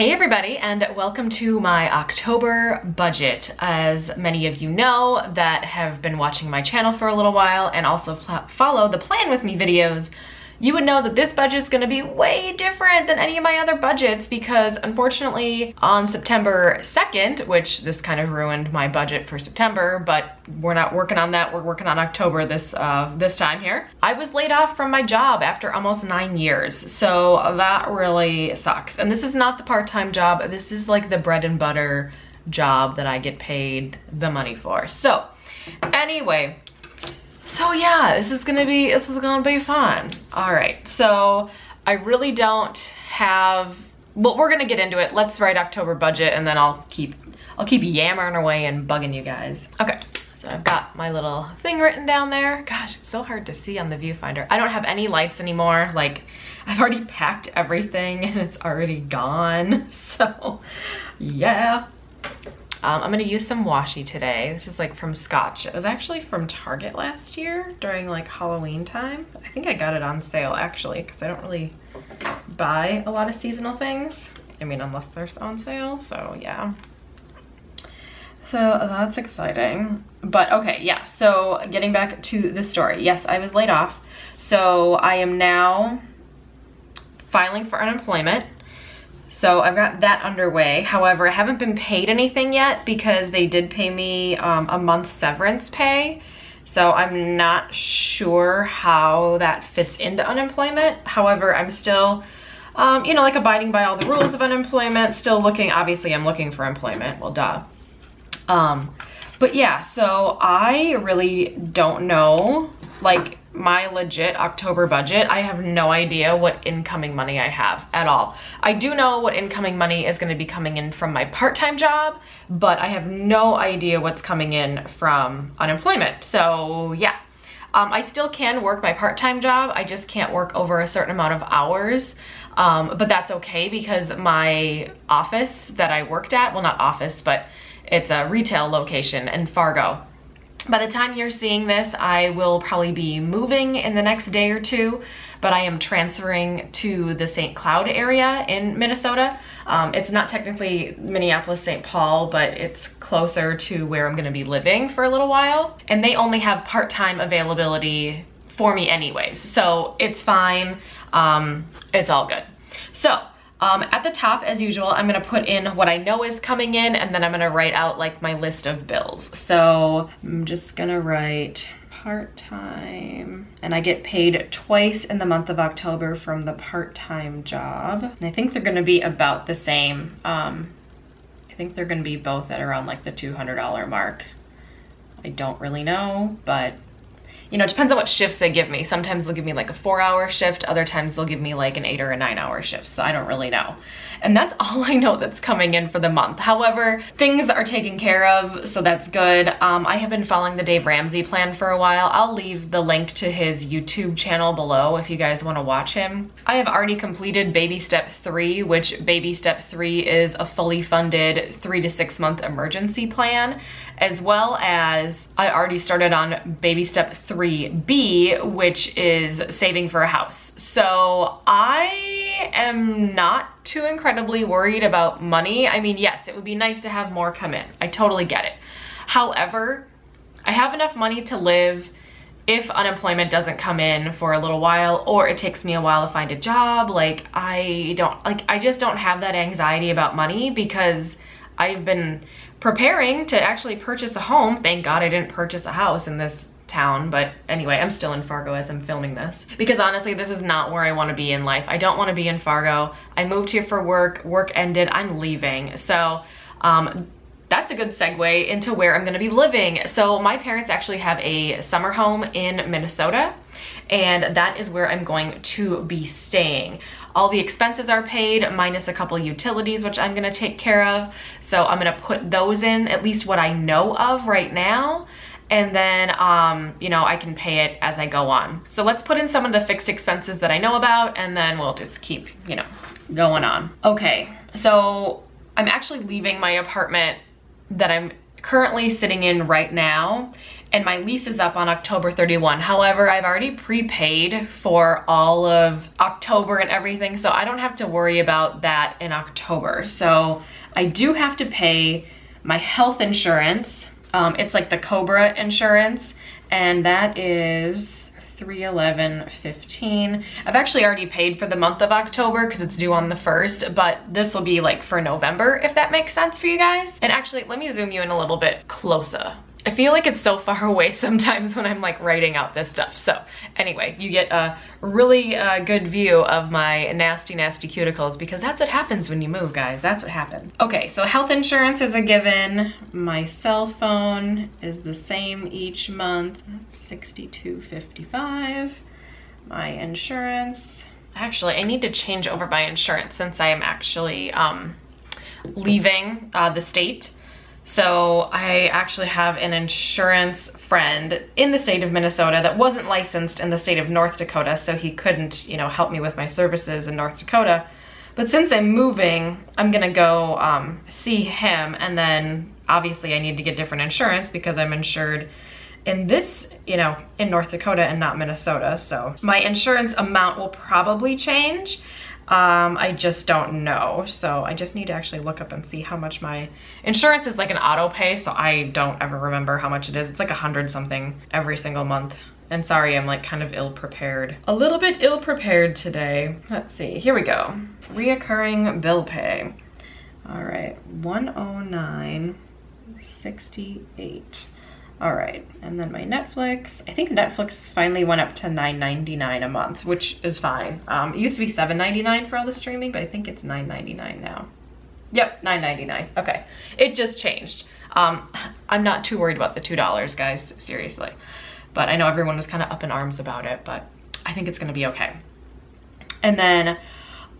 Hey everybody and welcome to my October budget. As many of you know that have been watching my channel for a little while and also follow the plan with me videos, you would know that this budget is gonna be way different than any of my other budgets because unfortunately on September 2nd, which this kind of ruined my budget for September, but we're not working on that. We're working on October this, uh, this time here. I was laid off from my job after almost nine years. So that really sucks. And this is not the part-time job. This is like the bread and butter job that I get paid the money for. So anyway, so yeah, this is gonna be, this is gonna be fun. All right, so I really don't have, well, we're gonna get into it. Let's write October budget and then I'll keep, I'll keep yammering away and bugging you guys. Okay, so I've got my little thing written down there. Gosh, it's so hard to see on the viewfinder. I don't have any lights anymore. Like, I've already packed everything and it's already gone. So, yeah. Um, I'm gonna use some washi today. This is like from Scotch. It was actually from Target last year during like Halloween time. I think I got it on sale actually because I don't really buy a lot of seasonal things. I mean, unless they're on sale, so yeah. So that's exciting. But okay, yeah, so getting back to the story. Yes, I was laid off. So I am now filing for unemployment. So I've got that underway. However, I haven't been paid anything yet because they did pay me um, a month severance pay. So I'm not sure how that fits into unemployment. However, I'm still, um, you know, like abiding by all the rules of unemployment, still looking, obviously I'm looking for employment, well duh. Um, but yeah, so I really don't know, like my legit October budget, I have no idea what incoming money I have at all. I do know what incoming money is gonna be coming in from my part-time job, but I have no idea what's coming in from unemployment. So yeah, um, I still can work my part-time job. I just can't work over a certain amount of hours. Um, but that's okay because my office that I worked at, well not office, but it's a retail location in Fargo by the time you're seeing this, I will probably be moving in the next day or two, but I am transferring to the St. Cloud area in Minnesota. Um, it's not technically Minneapolis, St. Paul, but it's closer to where I'm gonna be living for a little while. And they only have part-time availability for me anyways, so it's fine. Um, it's all good. So um, at the top, as usual, I'm gonna put in what I know is coming in and then I'm gonna write out like my list of bills. So I'm just gonna write part-time and I get paid twice in the month of October from the part-time job. And I think they're gonna be about the same. Um, I think they're gonna be both at around like the $200 mark. I don't really know, but you know, it depends on what shifts they give me. Sometimes they'll give me like a four hour shift. Other times they'll give me like an eight or a nine hour shift. So I don't really know. And that's all I know that's coming in for the month. However, things are taken care of, so that's good. Um, I have been following the Dave Ramsey plan for a while. I'll leave the link to his YouTube channel below if you guys wanna watch him. I have already completed baby step three, which baby step three is a fully funded three to six month emergency plan as well as I already started on baby step 3B, which is saving for a house. So I am not too incredibly worried about money. I mean, yes, it would be nice to have more come in. I totally get it. However, I have enough money to live if unemployment doesn't come in for a little while or it takes me a while to find a job like i don't like i just don't have that anxiety about money because i've been preparing to actually purchase a home. Thank God I didn't purchase a house in this town, but anyway, I'm still in Fargo as I'm filming this. Because honestly, this is not where I wanna be in life. I don't wanna be in Fargo. I moved here for work, work ended, I'm leaving. So um, that's a good segue into where I'm gonna be living. So my parents actually have a summer home in Minnesota and that is where I'm going to be staying. All the expenses are paid minus a couple utilities, which I'm gonna take care of. So I'm gonna put those in, at least what I know of right now and then, um, you know, I can pay it as I go on. So let's put in some of the fixed expenses that I know about and then we'll just keep, you know, going on. Okay, so I'm actually leaving my apartment that I'm currently sitting in right now and my lease is up on October 31. However, I've already prepaid for all of October and everything, so I don't have to worry about that in October. So I do have to pay my health insurance. Um, it's like the Cobra insurance, and that is 311.15. I've actually already paid for the month of October because it's due on the 1st, but this will be like for November, if that makes sense for you guys. And actually, let me zoom you in a little bit closer. I feel like it's so far away sometimes when I'm like writing out this stuff. So anyway, you get a really uh, good view of my nasty, nasty cuticles because that's what happens when you move, guys. That's what happens. Okay, so health insurance is a given. My cell phone is the same each month, 62.55. My insurance, actually, I need to change over my insurance since I am actually um, leaving uh, the state. So I actually have an insurance friend in the state of Minnesota that wasn't licensed in the state of North Dakota, so he couldn't, you know, help me with my services in North Dakota. But since I'm moving, I'm gonna go um, see him, and then obviously I need to get different insurance because I'm insured in this, you know, in North Dakota and not Minnesota. So my insurance amount will probably change. Um, I just don't know. So I just need to actually look up and see how much my insurance is like an auto pay. So I don't ever remember how much it is. It's like a hundred something every single month. And sorry, I'm like kind of ill prepared. A little bit ill prepared today. Let's see, here we go. Reoccurring bill pay. All right, 109.68. All right, and then my Netflix. I think Netflix finally went up to $9.99 a month, which is fine. Um, it used to be $7.99 for all the streaming, but I think it's $9.99 now. Yep, $9.99. Okay, it just changed. Um, I'm not too worried about the $2, guys, seriously. But I know everyone was kind of up in arms about it, but I think it's gonna be okay. And then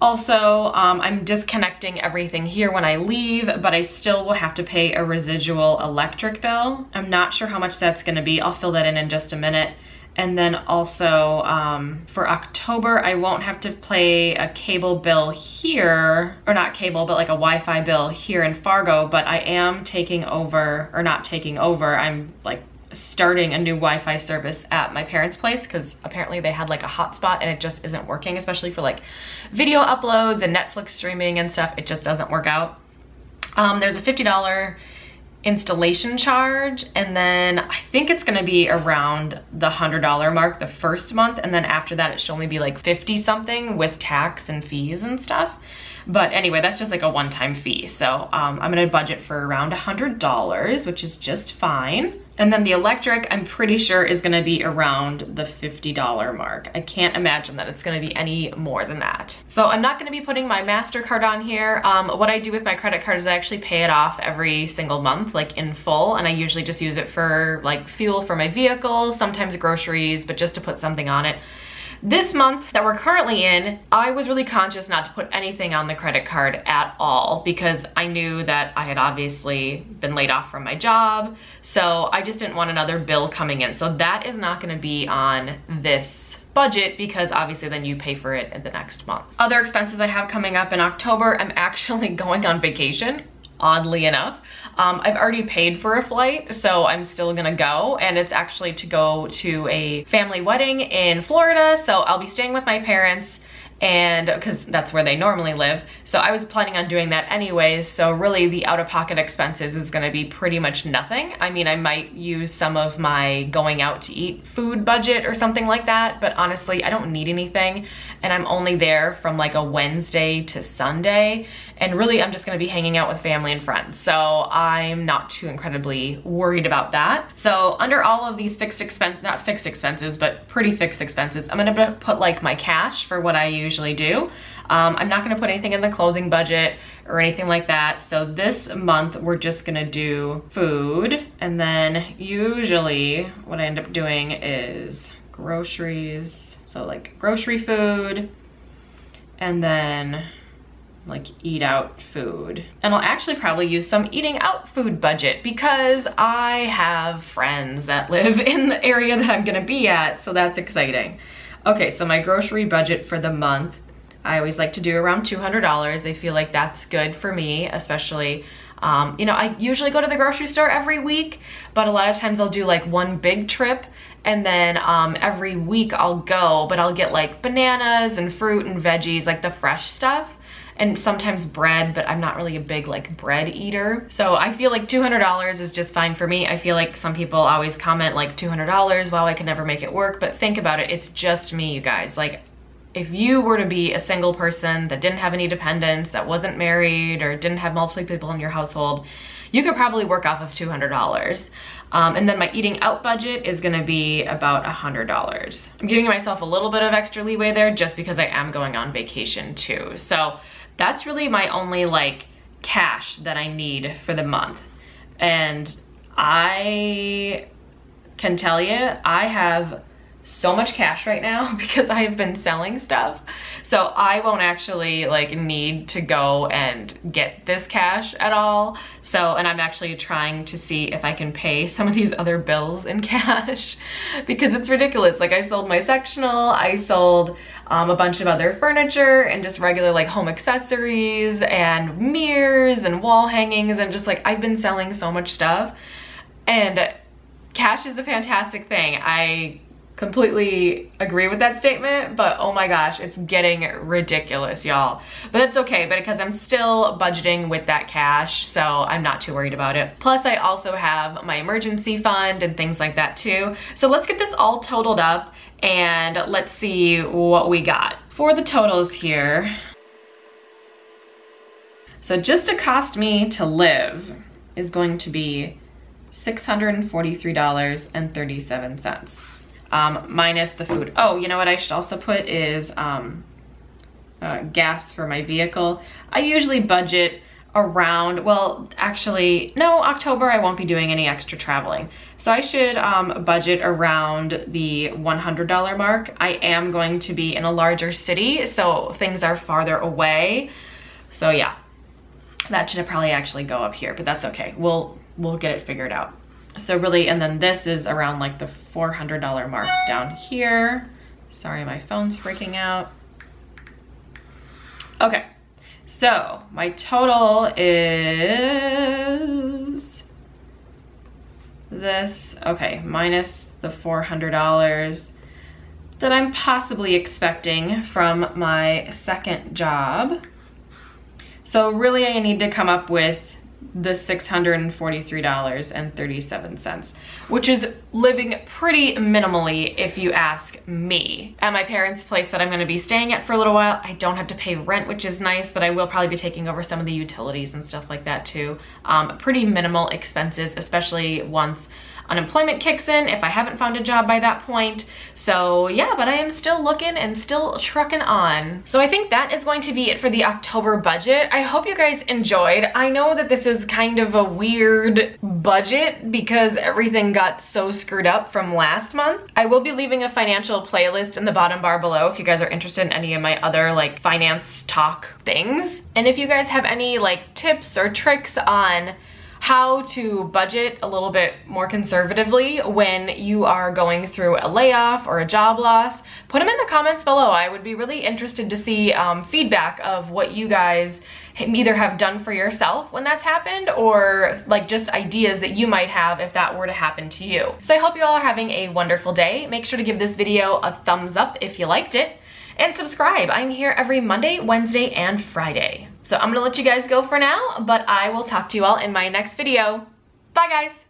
also, um, I'm disconnecting everything here when I leave, but I still will have to pay a residual electric bill. I'm not sure how much that's gonna be. I'll fill that in in just a minute. And then also um, for October, I won't have to pay a cable bill here, or not cable, but like a Wi-Fi bill here in Fargo, but I am taking over, or not taking over, I'm like starting a new Wi-Fi service at my parents' place because apparently they had like a hotspot and it just isn't working, especially for like video uploads and Netflix streaming and stuff. It just doesn't work out. Um, there's a $50 installation charge and then I think it's gonna be around the $100 mark the first month and then after that it should only be like 50 something with tax and fees and stuff. But anyway, that's just like a one-time fee. So um, I'm gonna budget for around $100, which is just fine. And then the electric, I'm pretty sure is gonna be around the $50 mark. I can't imagine that it's gonna be any more than that. So I'm not gonna be putting my MasterCard on here. Um, what I do with my credit card is I actually pay it off every single month, like in full, and I usually just use it for like fuel for my vehicle, sometimes groceries, but just to put something on it. This month that we're currently in, I was really conscious not to put anything on the credit card at all because I knew that I had obviously been laid off from my job. So I just didn't want another bill coming in. So that is not gonna be on this budget because obviously then you pay for it in the next month. Other expenses I have coming up in October, I'm actually going on vacation oddly enough. Um, I've already paid for a flight, so I'm still gonna go, and it's actually to go to a family wedding in Florida, so I'll be staying with my parents and because that's where they normally live. So I was planning on doing that anyways. So really the out-of-pocket expenses is gonna be pretty much nothing. I mean, I might use some of my going out to eat food budget or something like that, but honestly, I don't need anything. And I'm only there from like a Wednesday to Sunday. And really, I'm just gonna be hanging out with family and friends. So I'm not too incredibly worried about that. So under all of these fixed expense, not fixed expenses, but pretty fixed expenses, I'm gonna put like my cash for what I usually do. Um, I'm not gonna put anything in the clothing budget or anything like that. So this month we're just gonna do food. And then usually what I end up doing is groceries. So like grocery food and then like eat out food. And I'll actually probably use some eating out food budget because I have friends that live in the area that I'm gonna be at, so that's exciting. Okay, so my grocery budget for the month, I always like to do around $200. I feel like that's good for me, especially um, you know, I usually go to the grocery store every week, but a lot of times I'll do like one big trip and then um, every week I'll go, but I'll get like bananas and fruit and veggies, like the fresh stuff and sometimes bread, but I'm not really a big like bread eater. So I feel like $200 is just fine for me. I feel like some people always comment like $200, wow, I could never make it work. But think about it, it's just me, you guys. Like if you were to be a single person that didn't have any dependents, that wasn't married or didn't have multiple people in your household, you could probably work off of $200. Um, and then my eating out budget is gonna be about $100. I'm giving myself a little bit of extra leeway there just because I am going on vacation too. So that's really my only like cash that I need for the month. And I can tell you, I have so much cash right now because I have been selling stuff. So I won't actually like need to go and get this cash at all. So, and I'm actually trying to see if I can pay some of these other bills in cash because it's ridiculous. Like I sold my sectional, I sold um, a bunch of other furniture and just regular like home accessories and mirrors and wall hangings and just like I've been selling so much stuff and cash is a fantastic thing. I completely agree with that statement, but oh my gosh, it's getting ridiculous, y'all. But that's okay, but because I'm still budgeting with that cash, so I'm not too worried about it. Plus, I also have my emergency fund and things like that too. So let's get this all totaled up and let's see what we got. For the totals here, so just to cost me to live is going to be $643.37 um, minus the food. Oh, you know what I should also put is um, uh, gas for my vehicle. I usually budget around, well, actually, no, October I won't be doing any extra traveling. So I should um, budget around the $100 mark. I am going to be in a larger city, so things are farther away. So yeah, that should probably actually go up here, but that's okay. We'll, we'll get it figured out. So really, and then this is around like the $400 mark down here. Sorry, my phone's freaking out. Okay, so my total is this, okay, minus the $400 that I'm possibly expecting from my second job. So really I need to come up with the $643.37, which is living pretty minimally if you ask me. At my parents' place that I'm gonna be staying at for a little while, I don't have to pay rent, which is nice, but I will probably be taking over some of the utilities and stuff like that too. Um, pretty minimal expenses, especially once unemployment kicks in if I haven't found a job by that point. So yeah, but I am still looking and still trucking on. So I think that is going to be it for the October budget. I hope you guys enjoyed. I know that this is kind of a weird budget because everything got so screwed up from last month. I will be leaving a financial playlist in the bottom bar below if you guys are interested in any of my other like finance talk things. And if you guys have any like tips or tricks on how to budget a little bit more conservatively when you are going through a layoff or a job loss, put them in the comments below. I would be really interested to see um, feedback of what you guys either have done for yourself when that's happened or like just ideas that you might have if that were to happen to you. So I hope you all are having a wonderful day. Make sure to give this video a thumbs up if you liked it and subscribe. I'm here every Monday, Wednesday, and Friday. So I'm gonna let you guys go for now, but I will talk to you all in my next video. Bye guys!